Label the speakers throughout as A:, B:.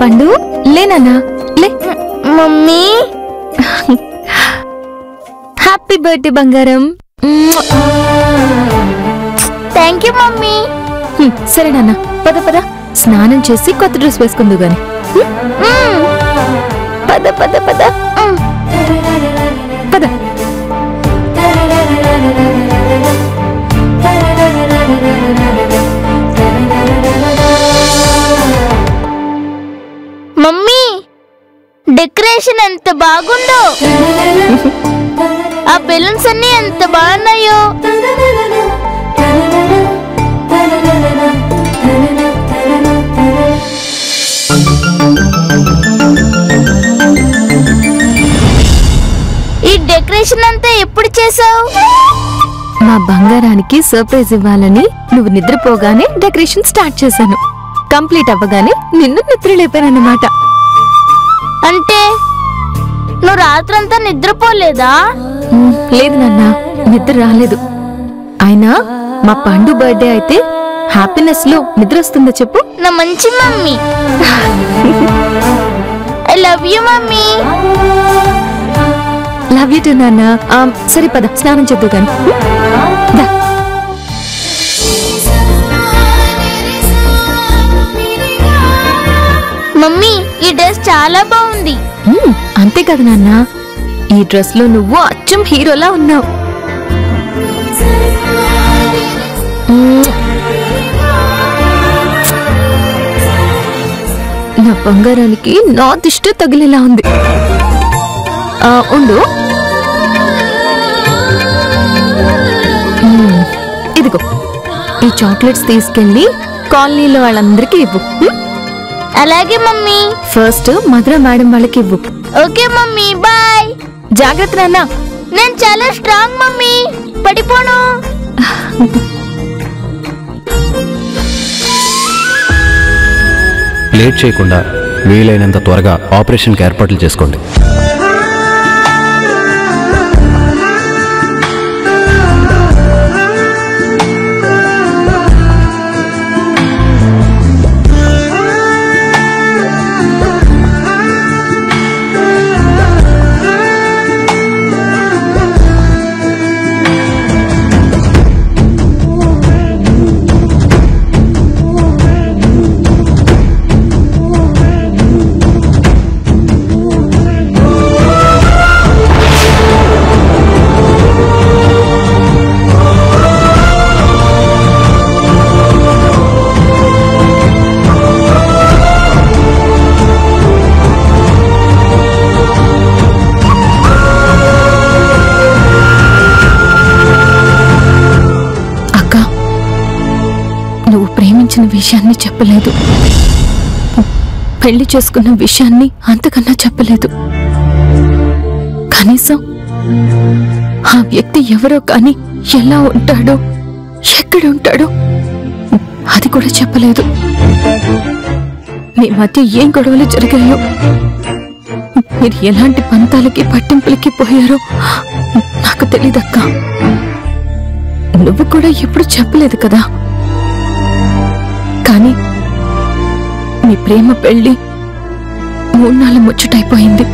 A: పండు? లే నాన్న లే.
B: మమ్మీ.
A: హ్యాపీ బర్త్డే బంగారం.
B: Thank you mummy.
A: సరే నాన్న పద పద. స్నానం చేసి కొత్త డ్రెస్ వేసుకుందు గాని. పద పద. పద.
B: డెకరేషన్ ఎంత బాగుందో. ఆ బెలూన్స్ అన్ని ఎంత బాగున్నాయో. ఈ డెకరేషన్ అంతా ఎప్పుడు చేసావు?
A: మా బంగారానికి సర్ప్రైజ్ ఇవ్వాలని నువ్వు నిద్రపోగానే డెకరేషన్ స్టార్ట్ చేశాను. కంప్లీట్ అవ్వగానే నిన్ను నిద్ర లేపానన్నమాట
B: అంటే నువ్వు రాత్రంతా నిద్రపోలేదా?
A: లేదు నాన్న నిద్ర రాలేదు. అయినా మా పండు బర్త్డే అయితే హ్యాపీనెస్లో నిద్ర వస్తుందా చెప్పు?
B: నా మంచి mummy. I love you mummy.
A: Love you too నాన్న. ఆ, సరే పద స్నానం చేద్దు కానీ.
B: మమ్మీ ఈ డ్రెస్ చాలా బాగుంది.
A: అంతే కదా నాన్న? ఈ డ్రెస్లో నువ్వు అచ్చం హీరోలా ఉన్నావు. నా బంగారానికి నా దిష్టి తగిలేలా ఉంది. ఆ, ఉండు. ఇదిగో ఈ చాక్లెట్స్ తీసుకెళ్ళి కాలనీలో వాళ్ళందరికీ ఇవ్వు.
B: అలాగే మమ్మీ.
A: ఫస్ట్ మధుర మేడం వాళ్ళకి ఇవ్వు.
B: Okay mummy. బాయ్.
A: జాగ్రత్త నాన్న.
B: నేను చాలా స్ట్రాంగ్ మమ్మీ. పడిపోను.
C: లేట్ చేయకుండా వీలైనంత త్వరగా ఆపరేషన్కి ఏర్పాట్లు చేసుకోండి.
A: ప్రేమించిన విషయాన్ని చెప్పలేదు. పెళ్ళి చేసుకున్న విషయాన్ని అంతకన్నా చెప్పలేదు. కనీసం ఆ వ్యక్తి ఎవరో కాని ఎలా ఉంటాడో ఎక్కడ ఉంటాడో అది కూడా చెప్పలేదు. మీ మధ్య ఏం గొడవలు జరిగాయో మీరు ఎలాంటి పంతాలకి పట్టింపులకి పోయారో నాకు తెలీదక్కా. నువ్వు కూడా ఎప్పుడు చెప్పలేదు కదా? కానీ నీ ప్రేమ పెళ్ళి మూడు నాలుగు ముచ్చటైపోయింది.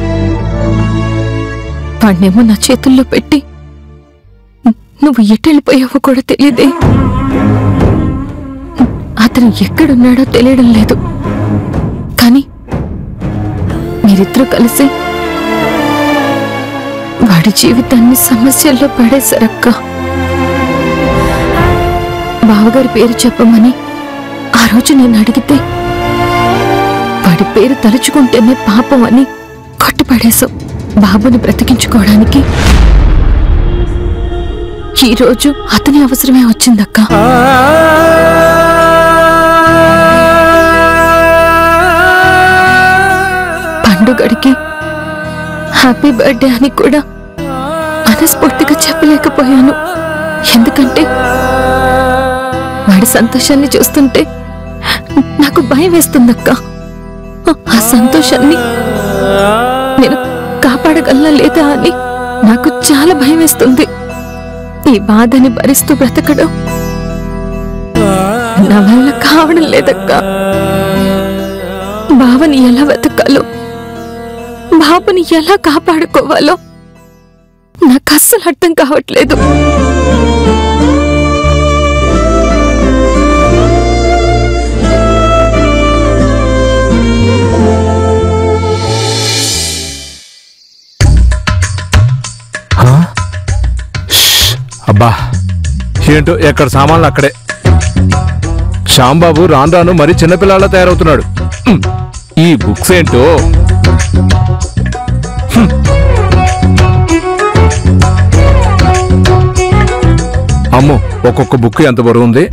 A: వాణ్ణేమో నా చేతుల్లో పెట్టి నువ్వు ఎటెళ్ళిపోయావో కూడా తెలియదే అతను ఎక్కడున్నాడో తెలియడం లేదు. కానీ మీరిద్దరూ కలిసి వాడి జీవితాన్ని సమస్యల్లో పడేశారక్క. బావగారి పేరు చెప్పమని ఆ రోజు నేను అడిగితే వాడి పేరు తలుచుకుంటేనే పాపం అని కొట్టుపడేశావు. బాబుని బ్రతికించుకోవడానికి ఈ రోజు అతని అవసరమే వచ్చిందక్క. పండుగడికి హ్యాపీ బర్త్డే అని కూడా మనస్ఫూర్తిగా చెప్పలేకపోయాను. ఎందుకంటే వాడి సంతోషాన్ని చూస్తుంటే నాకు భయం వేస్తుందక్క. ఆ సంతోషాన్ని నేను కాపాడగలనా లేదా అని నాకు చాలా భయం వేస్తుంది. ఈ బాధని భరిస్తూ బ్రతకడం నా వల్ల కావడం లేదక్క. బావని ఎలా వెతకాలో బాబుని ఎలా కాపాడుకోవాలో నాకు అస్సలు అర్థం కావట్లేదు.
D: అబ్బా ఏంటో ఎక్కడ సామాన్లు అక్కడే. శ్యాంబాబు రాను రాను మరీ చిన్నపిల్లలా తయారవుతున్నాడు. ఈ బుక్స్ ఏంటో? అమ్మో ఒక్కొక్క బుక్ ఎంత బరువు ఉంది?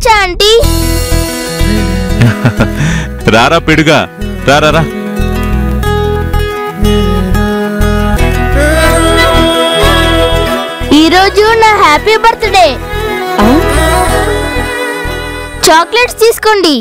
B: రావచ్చా ఆంటీ?
E: రారా పిడుగా. రారా రా.
B: ఈ రోజు నా హ్యాపీ బర్త్డే. చాక్లెట్స్ తీసుకోండి.